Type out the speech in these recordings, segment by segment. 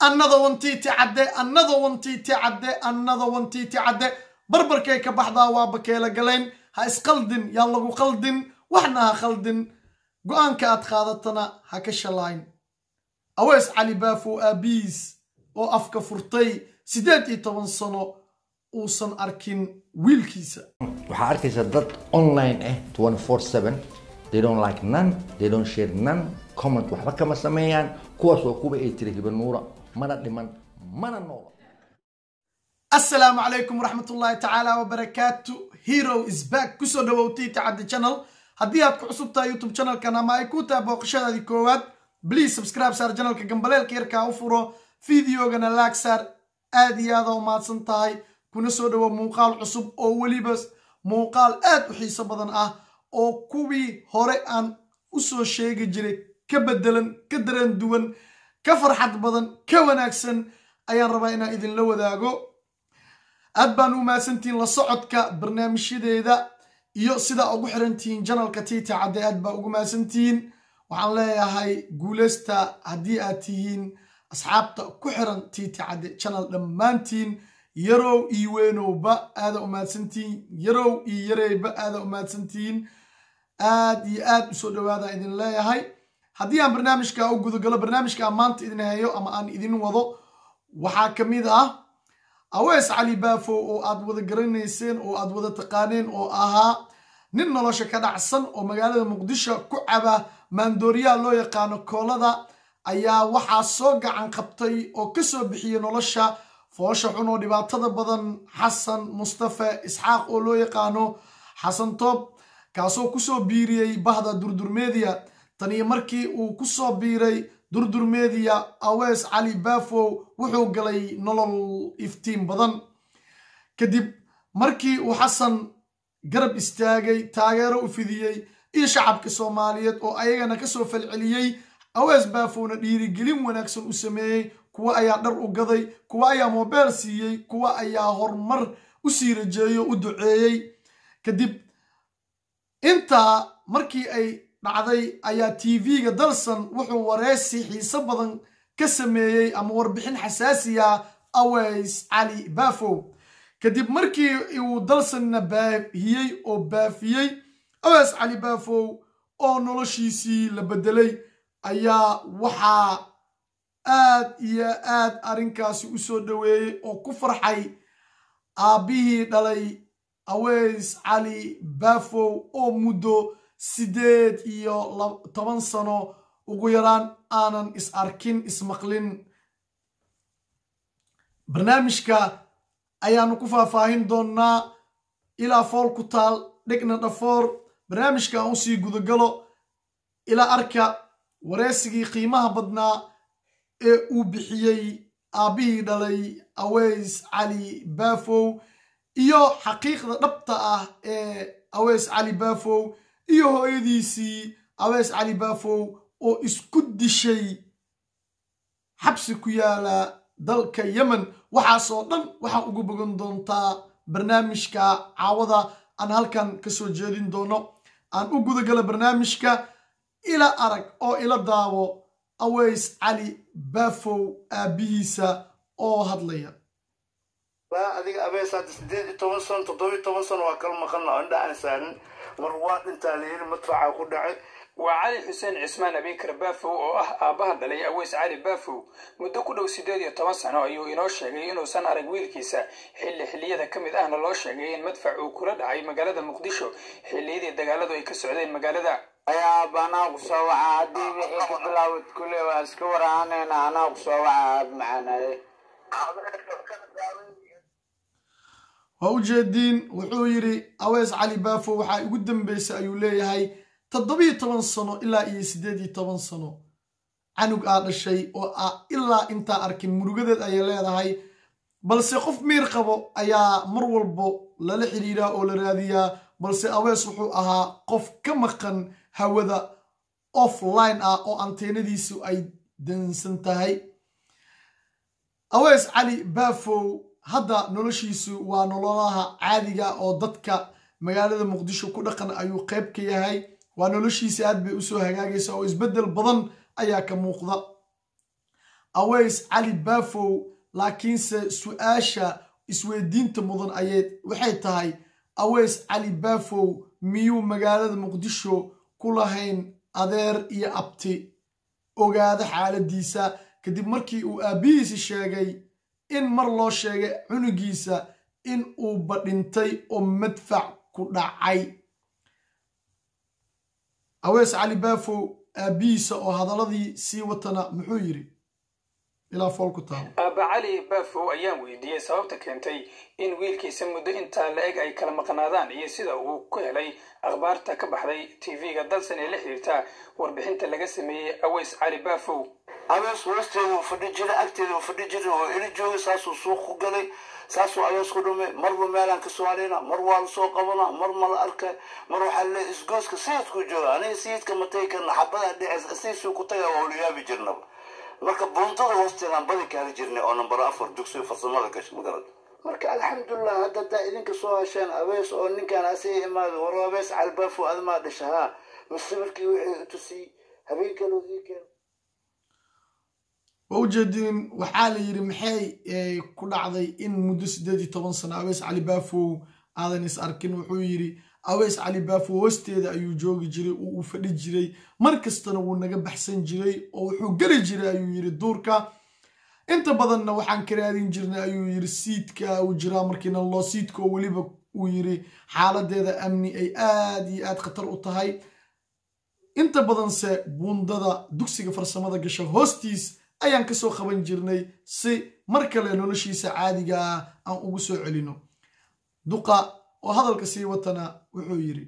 another one tiiti cadde another one tiiti cadde another one tiiti cadde. Barbarkay ka baxdaa waa bakeela galayn. Ha isqaldin yaa lagu qaldin. Waxna ha khaldin go'aanka aad qaadatana ha ka shalayn. Aweys cali baafo aabiis oo afka furtay siddeed iyo toban sano uusan arkin wiilkiisa. Waxaa arkaysa dad online ah 24/7 they don't like none they don't share none. Comment waxba kama sameeyaan. Kuwaas waa kuwa ay tiri hibanuura mana dhiman mana noola asalaamu calaykum waraxmatullaahi tacaala wabarakaatu. Hero is back. Kusoo dhawowtay tacaddi channel. Haddii aad ku cusub tahay youtube channelkan ama ay ku tahay booqashadaadii koowaad please subscribe saar channelka gambaleelka yarkaa u furo. Fideogana laag saar aad iyo aada u mahadsan tahay. Kuna soo dhawo muuqaal cusub oo weliba muuqaal aad u xiiso badan ah oo kuwii hore aan u soo sheegi jiray ka bedelan ka dareen duwan ka farxad badan ka wanaagsan ayaan rabaa inaan idinla wadaago. Aad baan u mahadsantihiin la socodka barnaamijyadeeda iyo sidaa ugu xirantihiin janalka tiita cadde aad baa ugu mahadsantihiin waxaan leeyahay guuleysta haddii aad tihiin asxaabta ku xiran tiita cadde janal dhammaantiin. Yarow iyo weynowba aada u mahadsantihiin yarow iyo yareyba aada u mahadsantihiin aad iyo aad u soo dhawaada idin leeyahay haddii aan barnaamijka u gudagalo barnaamijka aan maanta idin hayo ama aan idin wado waxaa ka mid ah aweys cali baafo oo aad wada garanayseen oo aad wada taqaaneen oo ahaa nin nolosha ka dhacsan oo magaalada muqdisho ku caba maandooriyaha loo yaqaano koolada ayaa waxaa soo gacan qabtay oo ka soo bixiyey nolosha foosha xun oo dhibaatada badan xasan mustafe isxaaq oo loo yaqaano xasan toob kaasoo ku soo biiriyey bahda durdurmeediya tan iyo markii uu ku soo biiray durdurmeediya aweys cali baafow wuxuu galay nolol iftiin badan. Kadib markii uu xasan garab istaagay taageero u fidiyey iyo shacabka soomaaliyeed oo ayagana ka soo falceliyey aweys baafowna dhiirigelin wanaagsan u sameeyey. Kuwa ayaa dhar u gaday kuwa ayaa mobeel siiyey kuwa ayaa horumar sii rajeeyo u duceeyey. Kadib intaa markii ay dhacday ayaa tv-ga dalsan wuxuu wareysi xiiso badan ka sameeyey ama warbixin xasaasiya aweys cali baafow kadib markii uu dalsanna baahiyey oo baafiyey aweys cali baafow oo noloshiisii la bedelay ayaa waxaa aad iyo aad arrinkaasi u soo dhoweeyey oo ku farxay aabbihii dhalay aweys cali baafow oo muddo siddeed iyo toban sano ugu yaraan aanan is arkin ismaqlin barnaamijka ayaanu ku faahfaahin doonnaa ilaa fool ku taal dhegna dhafoor. Barnaamijka aan u sii gudagalo ilaa arka wareysigii qiimaha badnaa ee uu bixiyey aabbihii dhalay aweys cali baafow iyo xaqiiqda dhabta ah ee aweys cali baafow iyo hooyadiisii aweys cali baafow oo isku dishay xabsi ku yaalla dalka yemen. Waxaasoo dhan waxaa ugu bogan doontaa barnaamijka caawada aan halkan ka soo jeedin doono. Aan u gudagala barnaamijka ila arag oo ila daawo aweys cali baafow aabbihiisa oo hadlaya. Adiga abees hadda sideed iyo toban sano toddoba iyo toban sano waa kala maqan oo indha aan saarin mar waa layiri madfaca ku dhacay. Waa cali xuseen cismaan abiikar baafow oo ah aabbaha dhalay aweys cali baafow muddo ku dhow siddeed iyo toban sano ayuu inoo sheegay inuusan arag wiilkiisa xilli xilliyada ka mid ahna loo sheegay in madfac uu kula dhacay magaalada muqdisho. Xilliyadii dagaaladu ay ka socdeen magaalada. Ayaa ku soo waca haddii wixii ka bilaawad kule waa iska waraanayna anaa ku waca aad macaanaye waa u jeediin wuxuu yidhi aweys cali baafo waxaa ugu dambeysay ayuu leeyahay toddobiyo toban sano ilaa iyo siddeed iyo toban sano. Canug aa dhashay oo ah ilaa intaa arkin murugadeed ayay leedahay. Balse qof miir qabo ayaa mar walbo lala xidhiiraa oo la raadiyaa. Balse aweys wuxuu ahaa qof ka maqan hawada offline ah oo anteenadiisu ay dansan tahay. Aweys cali baafow hadda noloshiisu waa nololaha caadiga oo dadka magaalada muqdisho ku dhaqan ayuu qayb ka yahay. Waa noloshiisi aad bay u soo hagaagaysa oo isbeddel badan ayaa ka muuqda. Aweys cali baafow laakiinse su'aasha isweydiinta mudan ayay waxay tahay aweys cali baafow miyuu magaalada muqdisho ku lahayn adeer iyo abti? Ogaada xaaladiisa kadib markii uu aabbihiisi sheegay in mar loo sheegay cunugiisa in uu badhintay oo madfac ku dhacay. Aweys cali baafow aabbihiisa oo hadaladii sii watana muxuu yidhi ilaa fool ku taabo aabba cali baafow ayaan weydiiyey sababta keentay in wiilkiisa muddo intaa la-eg ay kala maqnaadaan iyo sida uu ku helay akhbaarta ka baxday tv-ga dalsan ee la xiriirta warbixinta laga sameeyey aweys cali baafow abees hoosteeda uu fadhi jiray agteeda uu fadhi jiray oo ili joogay saasuu suuq ku galay saasuu abees ku dhumay. Marba meelaan ka soaleyna mar waa la soo qabana mar ma la arkay mar waxaa le isgooska sayidkuu jooga. Aniga sayidka matay karna xabadaa dhece sayidkuu ku taga waa uliyaabi jirnaba marka buuntada hoosteedaan badi kaali jirnay oo nambar afar dugsiga farsamada gasha magarad marka alxamdulilah hadda daa idinka soo hasheen abees oo ninkaan asiga imaado war abees calbaafo admaa dhasha haa. Mustawirkii wixii tusiyey habeenkaloo ii keen waa ujeedin waxaa la yidhi maxay ku dhacday in muddo siddeed iyo toban sano aweys cali baafow aadan is arkin? Wuxuu yidhi aweys cali baafow hoosteeda ayuu joogi jiray oo uu fadhi jiray. Mar kastana wuu naga baxsan jiray oo wuxuu geli jiray ayuu yidhi duurka. Inta badanna waxaan ka raadin jirnay ayuu yidhi siidka uu jiraa. Markiina loo siidka oo weliba uu yidhi xaaladeeda amni ay aad iyo aad khatar u tahay. Inta badanse buundada dugsiga farsamada gasha hoostiis ayaan ka soo qaban jirnay si mar kale noloshiisa caadiga ah aan ugu soo celino. Duqa oo hadalka sii watana wuxuu yidhi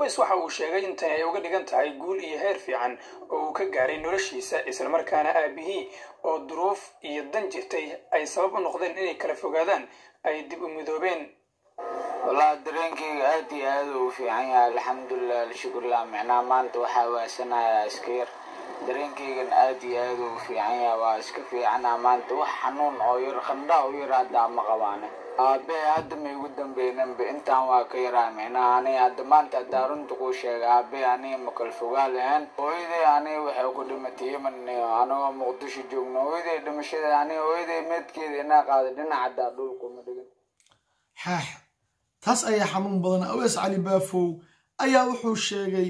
weys waxa uu sheegay in tani ay uga dhigan tahay guul iyo heer fiican oo uu ka gaaray noloshiisa islamarkaana aabihii oo duruuf iyo dan jirtay ay sabab u noqdeen inay kala fogaadaan ay dib u midoobeen. Wallaahi dareenkayga aad iyo aad uu fiican yahay. Alxamdulilah alshukurlah micnaha maanta waxaa waasanayaa iska yar. Dareenkaygan aad iyo aad uu fiican yahay waa iska fiicana maanta. Wax xanuun oo yar khandhaa u yar haddaa ma qabaane aabe hadda ma igu dambeynanba intaan waa ka yaraa aniga hadda maanta haddaa runta kuu sheega aabe aniga ma kala fogaa lahayn hooyaday aniga waxay ku dhimatay yemen anagoo muqdisho joogno. Hooyaday dhimashada aniga hooyaday meedkeeda inaa qaaday dhinac haddaa dhulkuma dhigin. Xaax taas ayaa xanuun badan. Awees cali baafow ayaa wuxuu sheegay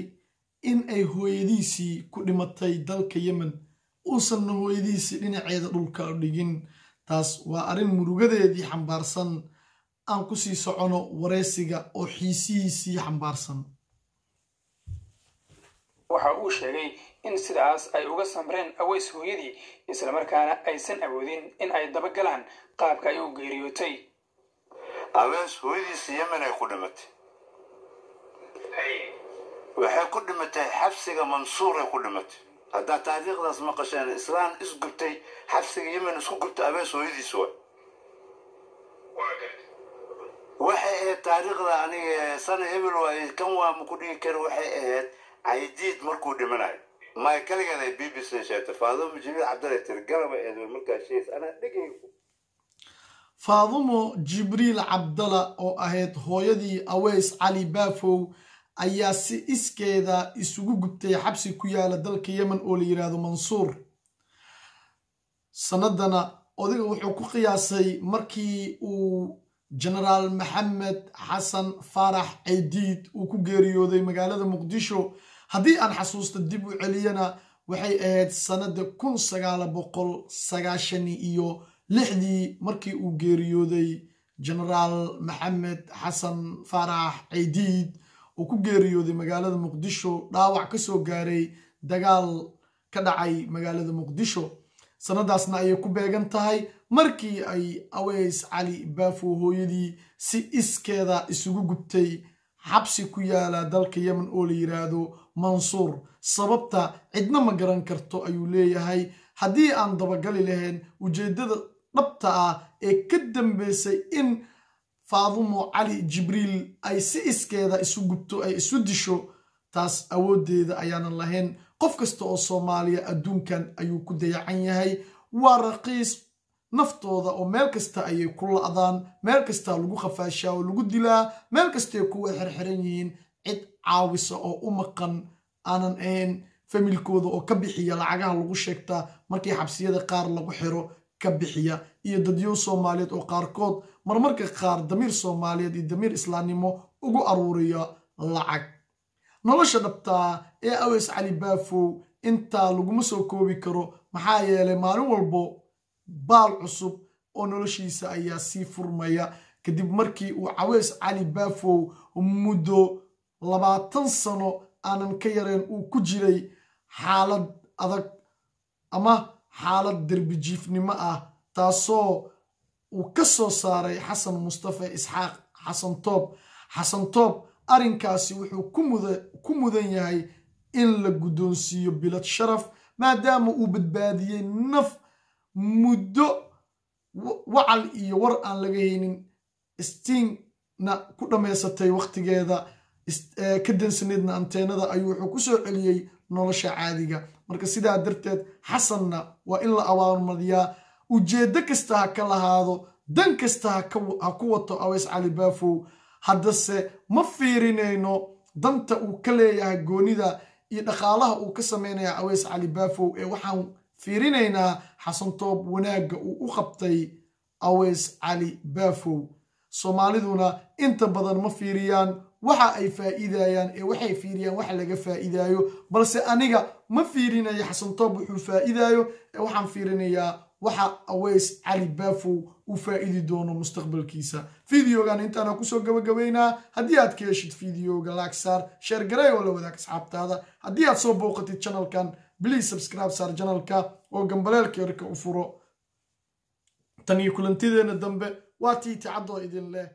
in ay hooyadiisii ku dhimatay dalka yemen. Uusanna hooyadiisii dhinaceeda dhulka dhigin taas waa arrin murugadeedii xambaarsan aan ku sii socono wareysiga oo xiisihiisii xambaarsan. Waxa uu sheegay in sidaas ay uga samreen aweys hooyadii islamarkaana aysan awoodin in ay dabagalaan qaabka ay u geeriyootay. Abees hooyadiisa yemen ay ku dhimatay. Waxay ku dhimatay xabsiga mansuuray ku dhimatay haddaa taariikhdaas maqasheen islaan isgubtay xabsiga yemen isku gubtay abees hooyadiis wa waxay ahayd taariikhda aniga sana hebel waay kan waa ma ku dhigi kara waxay ahayd caydiid markuu dhimanayo maya kaligeed ay b b c sheegtay faaduma jibriil cabdalla tiri garaba eed markaa sheegays anaa dhegay faadumo jibriil cabdala oo ahayd hooyadii aweys cali baafow ayaa si iskeeda isugu gubtay xabsi ku yaalla dalka yemen oo la yidhaahdo mansuur. Sanadana odayga wuxuu ku qiyaasay markii uu genaraal maxamed xasan faarax ceydiid uu ku geeriyooday magaalada muqdisho. Haddii aan xasuusta dib u celiyana waxay ahayd sanada kun sagaala boqol sagaashani iyo lixdii markii uu geeriyooday genaraal maxamed xasan faarax ceydiid uu ku geeriyooday magaalada muqdisho dhaawac ka soo gaaray dagaal ka dhacay magaalada muqdisho. Sanadaasna ayay ku beegan tahay. Markii ay aweys cali baafow hooyadii si iskeeda isugu gubtay xabsi ku yaalla dalka yemen oo la yiraahdo mansuur. Sababta cidna ma garan karto ayuu leeyahay. Haddii aan dabagali lahayn ujeeddada dhabta ah ee ka dambeysay in faadumo cali jibriil ay si iskeeda isu gubto ay isu disho taas awooddeeda ayaanan lahayn. Qof kasta oo soomaaliya adduunkan ayuu ku dayacan yahay. Waa raqiis naftooda oo meel kasta ayay ku la'daan meel kastaa lagu khafaashaa oo lagu dilaa meel kastay kuwa xirxiran yihiin. Cid caawisa oo u maqan aanan ahayn familkooda oo ka bixiya lacagaha lagu sheegtaa markii xabsiyada qaar lagu xiro ka bixiya iyo dadyow soomaaliyeed oo qaarkood marmarka qaar damiir soomaaliyeed iyo damiir islaamnimo ugu aruuriya lacag. Nolosha dhabtaa ee aweys cali baafow intaa laguma soo koobi karo maxaa yeelay maalin walbo baal cusub oo noloshiisa ayaa sii furmaya. Kadib markii uu caweys cali baafow muddo labaatan sano aanan ka yareen uu ku jiray xaalad adag ama xaalad derbijiifnimo ah taasoo uu ka soo saaray xasan mustafa isxaaq xasan toob. Xasan toob arrinkaasi wuxuu ku mudan yahay in la guddoonsiiyo bilad sharaf maadaama uu badbaadiyey naf muddo wacal iyo war aan laga haynin stiingna ku dhammaysatay wakhtigeeda ka dansaneedna anteenada ayuu wuxuu ku soo celiyey nolosha caadiga marka sidaa darteed xasanna waa in la abaarmadiyaa ujeeddo kasta ha ka lahaado dan kasta ha ku wato aweys cali baafow haddase ma fiirinayno danta uu ka leeyahay goonida iyo dhaqaalaha uu ka sameynaya aweys cali baafow ee waxaan fiirinaynaa xasantoob wanaagga uu u qabtay aweys cali baafow soomaaliduna inta badan ma fiiriyaan waxa ay faa'iidayaan ee waxay fiiriyaan wax laga faa'iidaayo balse aniga ma fiirinayo xasantoob wuxuu faa'iidaayo ee waxaan fiirinayaa waxa aweys cali baafow uu faa'idi doono mustaqbalkiisa. Fideogan intaana ku soo gabagabaynaa haddii aad ka heshid fideoga laagsaar sheer garay oo la wadaag asxaabtaada. Haddii aad soo booqatid channelkan bliase subscribe saar janalka oo gambaleelka yarka u furo. Tan iyo kulantideena dambe waa tiiti caddoo idin leh